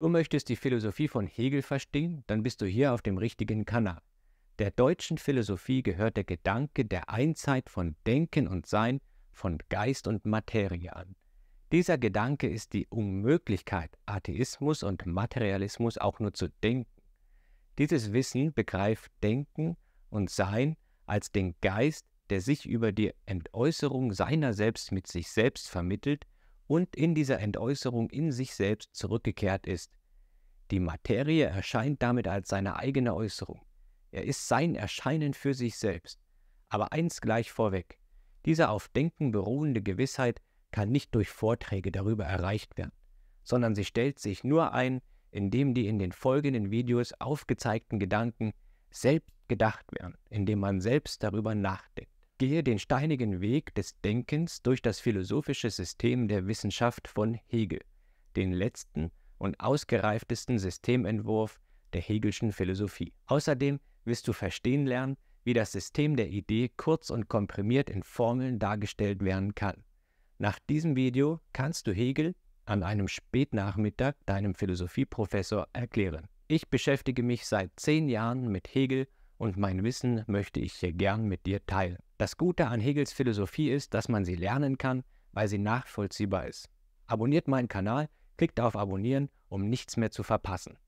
Du möchtest die Philosophie von Hegel verstehen, dann bist du hier auf dem richtigen Kanal. Der deutschen Philosophie gehört der Gedanke der Einzeit von Denken und Sein, von Geist und Materie an. Dieser Gedanke ist die Unmöglichkeit, Atheismus und Materialismus auch nur zu denken. Dieses Wissen begreift Denken und Sein als den Geist, der sich über die Entäußerung seiner selbst mit sich selbst vermittelt und in dieser Entäußerung in sich selbst zurückgekehrt ist. Die Materie erscheint damit als seine eigene Äußerung. Er ist sein Erscheinen für sich selbst. Aber eins gleich vorweg, diese auf Denken beruhende Gewissheit kann nicht durch Vorträge darüber erreicht werden, sondern sie stellt sich nur ein, indem die in den folgenden Videos aufgezeigten Gedanken selbst gedacht werden, indem man selbst darüber nachdenkt. Gehe den steinigen Weg des Denkens durch das philosophische System der Wissenschaft von Hegel, den letzten und ausgereiftesten Systementwurf der Hegelschen Philosophie. Außerdem wirst du verstehen lernen, wie das System der Idee kurz und komprimiert in Formeln dargestellt werden kann. Nach diesem Video kannst du Hegel an einem Spätnachmittag deinem Philosophieprofessor erklären. Ich beschäftige mich seit zehn Jahren mit Hegel und mein Wissen möchte ich hier gern mit dir teilen. Das Gute an Hegels Philosophie ist, dass man sie lernen kann, weil sie nachvollziehbar ist. Abonniert meinen Kanal, klickt auf Abonnieren, um nichts mehr zu verpassen.